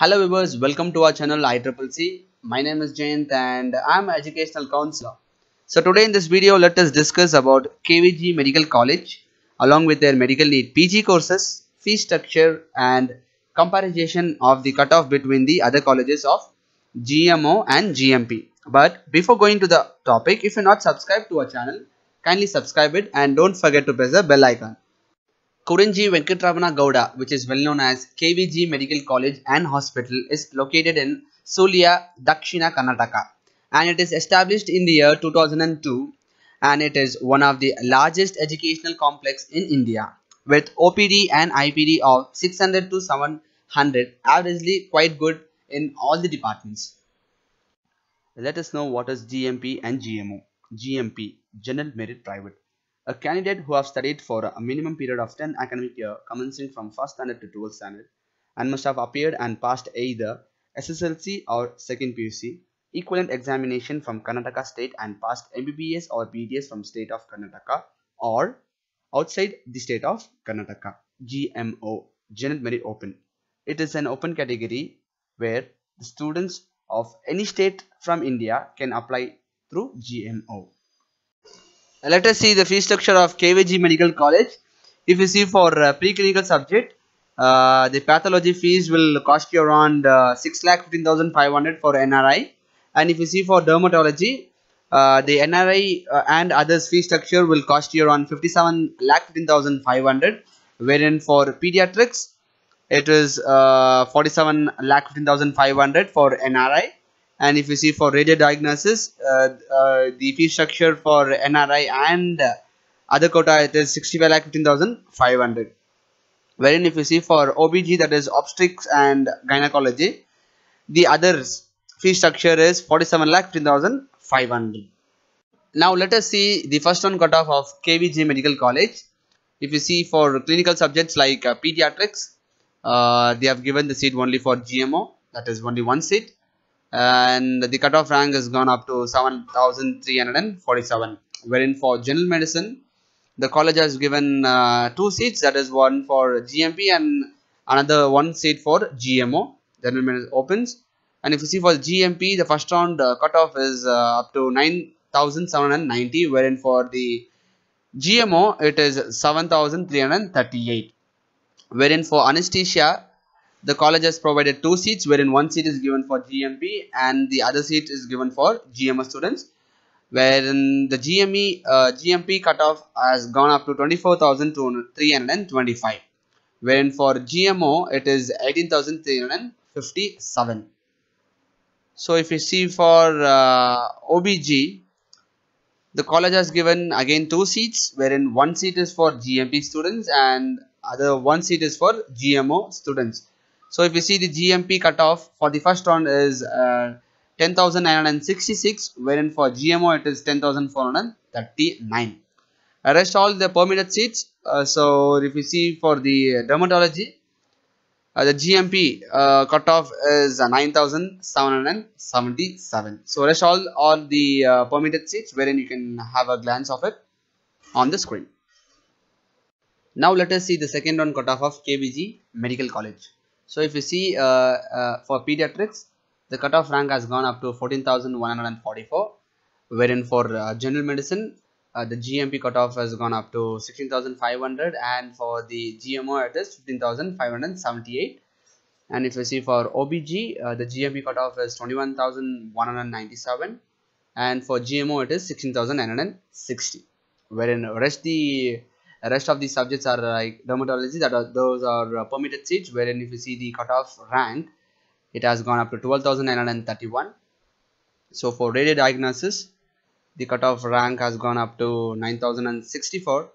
Hello viewers, welcome to our channel ICCC. My name is Jayant and I'm educational counselor. So today in this video let us discuss about KVG Medical College along with their medical NEET PG courses, fee structure and comparison of the cutoff between the other colleges of GMO and GMP. But before going to the topic, if you're not subscribed to our channel, kindly subscribe it and don't forget to press the bell icon. Kurunji Venkatramana Gowda, which is well known as KVG Medical College and Hospital, is located in Sullia, Dakshina, Karnataka, and it is established in the year 2002, and it is one of the largest educational complex in India, with OPD and IPD of 600 to 700, averagely quite good in all the departments. Let us know what is GMP and GMO. GMP, General Merit Private a candidate who have studied for a minimum period of 10 academic year commencing from 1st standard to 12th standard and must have appeared and passed either SSLC or second PUC, equivalent examination from Karnataka state and passed MBBS or BDS from state of Karnataka or outside the state of Karnataka. GMO, General Merit Open. It is an open category where the students of any state from India can apply through GMO let us see the fee structure of KVG Medical College. If you see for uh, preclinical subject, uh, the pathology fees will cost you around uh, 6,15,500 for NRI. And if you see for dermatology, uh, the NRI uh, and others fee structure will cost you around 57 lakh 15,500. Wherein for pediatrics, it is uh, 47 lakh 15,500 for NRI and if you see for radio diagnosis uh, uh, the fee structure for NRI and other quota it is 65 lakh 15,500 wherein if you see for OBG that is obstetrics and gynecology the others fee structure is 47 lakh 15,500 now let us see the first one cutoff of KVG Medical College. If you see for clinical subjects like uh, pediatrics uh, they have given the seat only for GMO that is only one seat and the cutoff rank has gone up to 7347 wherein for general medicine the college has given uh, two seats. That is one for gmp and another one seat for gmo general medicine opens. And if you see for gmp the first round uh, cutoff is uh, up to 9790 wherein for the gmo it is 7338 wherein for anesthesia the college has provided two seats wherein one seat is given for GMP and the other seat is given for GMO students wherein the GME uh, GMP cutoff has gone up to 24,325 wherein for GMO it is 18,357 so if you see for uh, OBG the college has given again two seats wherein one seat is for GMP students and other one seat is for GMO students so if you see the GMP cutoff for the first round is uh, 10,966 wherein for GMO it is 10,439. Uh, rest all the permitted seats. Uh, so if you see for the dermatology uh, the GMP uh, cutoff is 9,777. So rest all all the uh, permitted seats wherein you can have a glance of it on the screen. Now let us see the second round cutoff of KVG Medical College. So if you see uh, uh, for pediatrics, the cutoff rank has gone up to 14,144, wherein for uh, general medicine, uh, the GMP cutoff has gone up to 16,500 and for the GMO it is 15,578 and if you see for OBG uh, the GMP cutoff is 21,197 and for GMO it is 16,960 wherein rest the rest of the subjects are like dermatology that are those are uh, permitted seats wherein if you see the cutoff rank it has gone up to 12,931 so for radio diagnosis the cutoff rank has gone up to 9064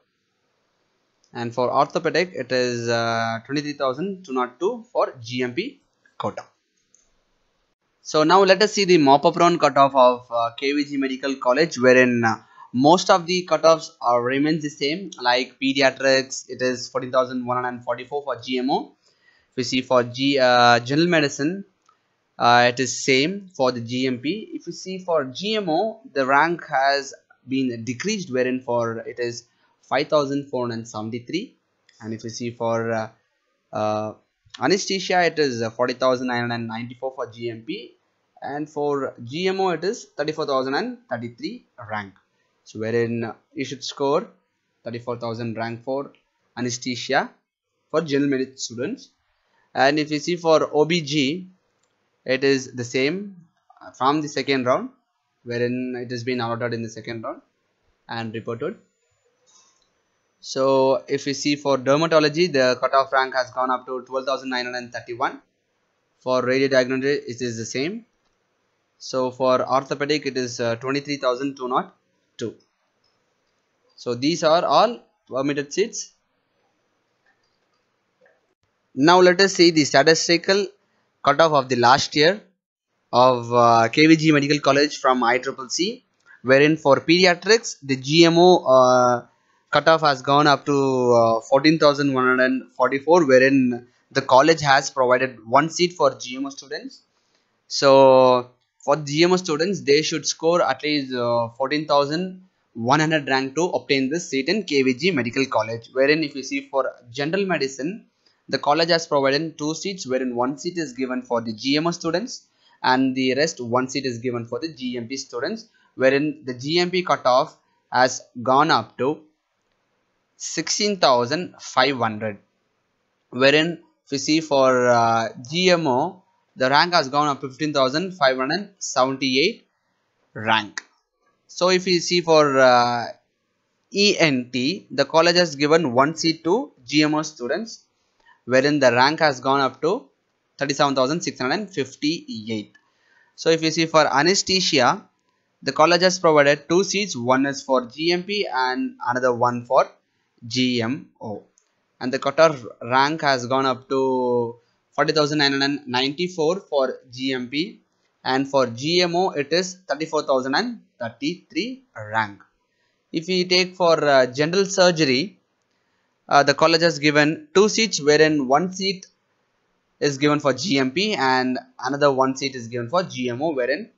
and for orthopedic it is uh, 23,202 for GMP quota. So now let us see the mop-up round cutoff of uh, KVG Medical College wherein uh, most of the cutoffs are remains the same like pediatrics it is 14144 for gmo if you see for g uh, general medicine uh, it is same for the gmp if you see for gmo the rank has been decreased wherein for it is 5473 and if you see for uh, uh, anesthesia it is uh, 40994 for gmp and for gmo it is 34033 rank so wherein you should score 34000 rank for anesthesia for general merit students. And if you see for obg it is the same from the second round wherein it has been allotted in the second round and reported. So if you see for dermatology the cutoff rank has gone up to 12931 for radiodiagnosis it is the same. So for orthopedic it is uh, 23202 so these are all permitted seats now let us see the statistical cutoff of the last year of uh, KVG Medical College from ICCC wherein for pediatrics the GMO uh, cutoff has gone up to uh, 14,144 wherein the college has provided one seat for GMO students. So for GMO students they should score at least uh, 14,100 rank to obtain this seat in KVG Medical College wherein if you see for general medicine the college has provided two seats wherein one seat is given for the GMO students and the rest one seat is given for the GMP students wherein the GMP cutoff has gone up to 16,500 wherein if you see for uh, GMO the rank has gone up 15,578 rank. So if you see for uh, ENT the college has given one seat to GMO students wherein the rank has gone up to 37,658. So if you see for anesthesia, the college has provided two seats, one is for GMP and another one for GMO. And the cutoff rank has gone up to 40,994 for GMP and for GMO it is 34,033 rank. If we take for uh, general surgery, uh, the college has given two seats wherein one seat is given for GMP and another one seat is given for GMO wherein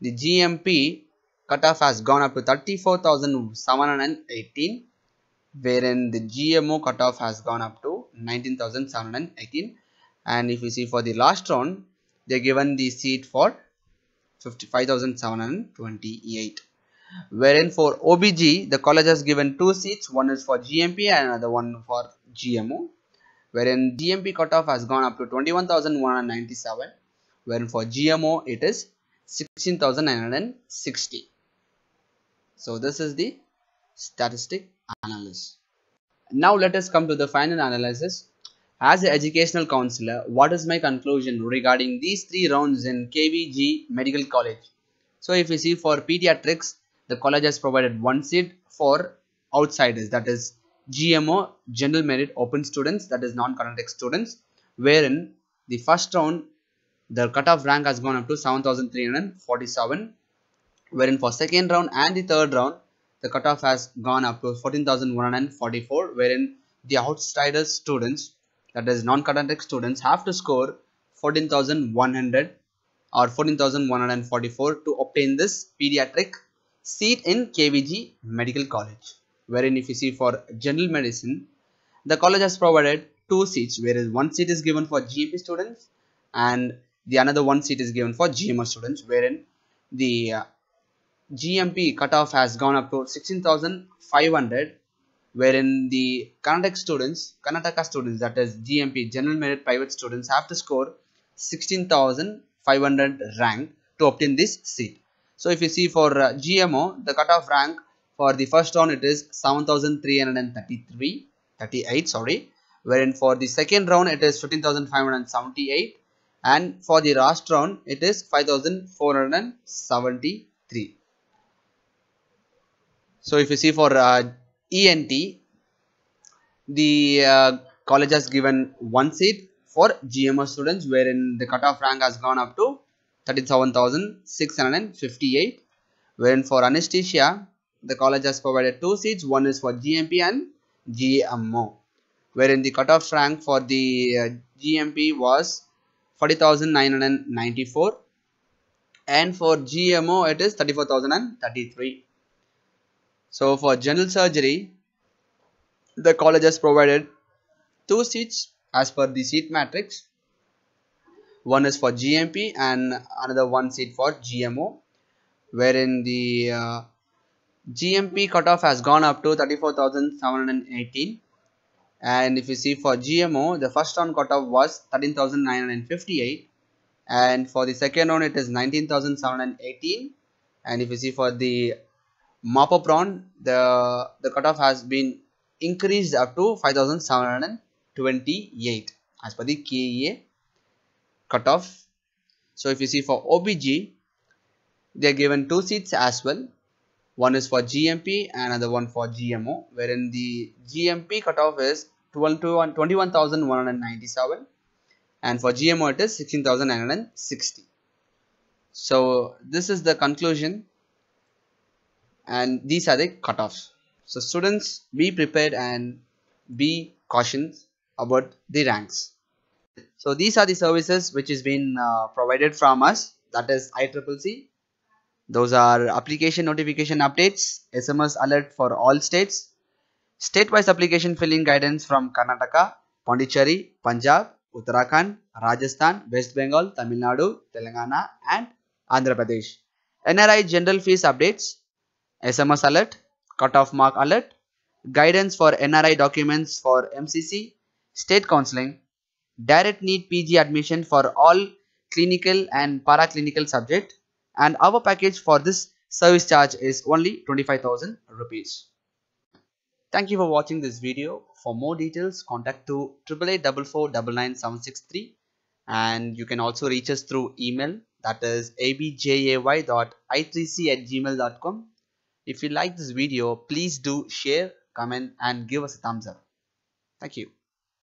the GMP cutoff has gone up to 34,718 wherein the GMO cutoff has gone up to 19,718 and if you see for the last round they are given the seat for 55,728 wherein for OBG the college has given two seats. One is for GMP and another one for GMO wherein GMP cutoff has gone up to 21,197 wherein for GMO it is 16,960 so this is the statistic analysis. Now let us come to the final analysis as an educational counselor what is my conclusion regarding these three rounds in KVG Medical College? So if you see for pediatrics the college has provided one seat for outsiders that is GMO general merit open students that is non-contact students wherein the first round the cutoff rank has gone up to 7347 wherein for second round and the third round the cutoff has gone up to 14144 wherein the outsiders students that is non-contact students have to score 14100 or 14144 to obtain this pediatric seat in KVG Medical College wherein if you see for general medicine the college has provided two seats whereas one seat is given for GMP students and the another one seat is given for GMO students wherein the uh, GMP cutoff has gone up to 16,500 wherein the Karnataka students, Karnataka students that is GMP general merit private students have to score 16,500 rank to obtain this seat. So if you see for uh, GMO, the cutoff rank for the first round it is 7333, 38 sorry, wherein for the second round it is 15,578 and for the last round it is 5,473. So if you see for uh, ENT, the uh, college has given one seat for GMO students wherein the cutoff rank has gone up to 37,658 wherein for anesthesia the college has provided two seats one is for GMP and GMO wherein the cutoff rank for the uh, GMP was 40,994 and for GMO it is 34,033 so for general surgery the college has provided two seats as per the seat matrix. One is for GMP and another one seat for GMO, wherein the uh, GMP cutoff has gone up to 34,718 and if you see for GMO the first round cutoff was 13,958 and for the second round it is 19,718 and if you see for the mop-up round the the cutoff has been increased up to 5,728 as per the KEA cutoff. So if you see for OBG they are given two seats as well. One is for GMP and another one for GMO wherein the GMP cutoff is 21,197 and for GMO it is 16,960 so this is the conclusion and these are the cutoffs. So students be prepared and be cautious about the ranks. So these are the services which is been uh, provided from us. That is ICCC those are application notification updates, SMS alert for all states, state-wise application filling guidance from Karnataka, Pondicherry, Punjab, Uttarakhand, Rajasthan, West Bengal, Tamil Nadu, Telangana and Andhra Pradesh. NRI general fees updates, SMS alert, cut-off mark alert, guidance for NRI documents for MCC, state counseling, direct NEET PG admission for all clinical and paraclinical subject, and our package for this service charge is only 25,000 rupees. Thank you for watching this video. For more details, contact to 8844999763 and you can also reach us through email that is abjay.i3c at gmail.com. If you like this video, please do share, comment and give us a thumbs up. Thank you.